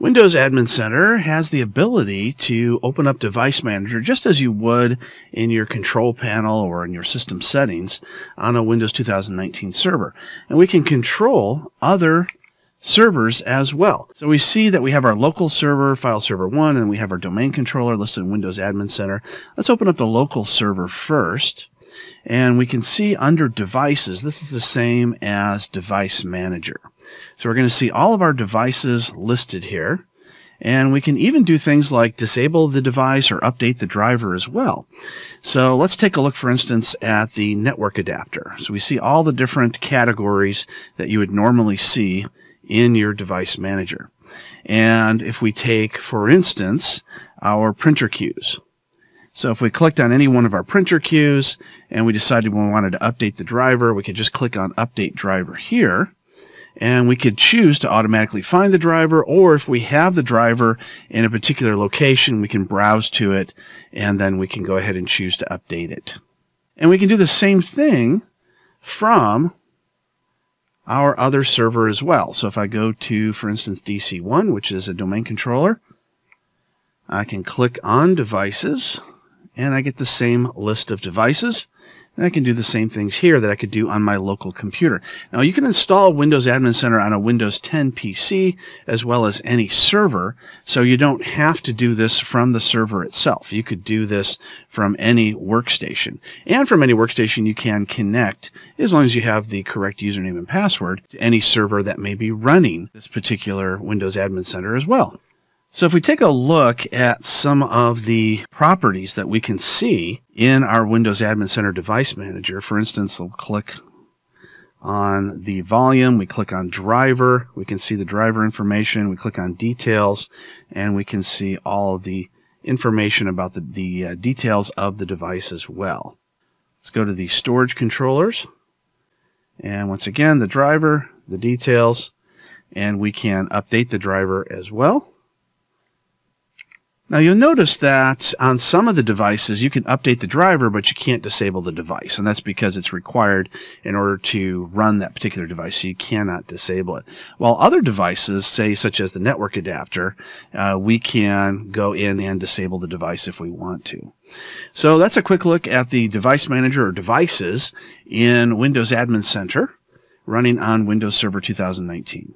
Windows Admin Center has the ability to open up Device Manager just as you would in your control panel or in your system settings on a Windows 2019 server. And we can control other servers as well. So we see that we have our local server, file server 1, and we have our domain controller listed in Windows Admin Center. Let's open up the local server first. And we can see under devices, this is the same as device manager. So we're going to see all of our devices listed here. And we can even do things like disable the device or update the driver as well. So let's take a look, for instance, at the network adapter. So we see all the different categories that you would normally see in your device manager. And if we take, for instance, our printer queues. So if we clicked on any one of our printer queues and we decided we wanted to update the driver, we could just click on update driver here and we could choose to automatically find the driver or if we have the driver in a particular location we can browse to it and then we can go ahead and choose to update it. And we can do the same thing from our other server as well. So if I go to for instance DC1 which is a domain controller I can click on devices and I get the same list of devices and I can do the same things here that I could do on my local computer. Now you can install Windows Admin Center on a Windows 10 PC as well as any server, so you don't have to do this from the server itself. You could do this from any workstation. And from any workstation you can connect, as long as you have the correct username and password, to any server that may be running this particular Windows Admin Center as well. So if we take a look at some of the properties that we can see in our Windows Admin Center Device Manager, for instance, we'll click on the volume, we click on driver, we can see the driver information, we click on details, and we can see all of the information about the, the uh, details of the device as well. Let's go to the storage controllers. And once again, the driver, the details, and we can update the driver as well. Now you'll notice that on some of the devices you can update the driver but you can't disable the device and that's because it's required in order to run that particular device so you cannot disable it. While other devices, say such as the network adapter, uh, we can go in and disable the device if we want to. So that's a quick look at the device manager or devices in Windows Admin Center running on Windows Server 2019.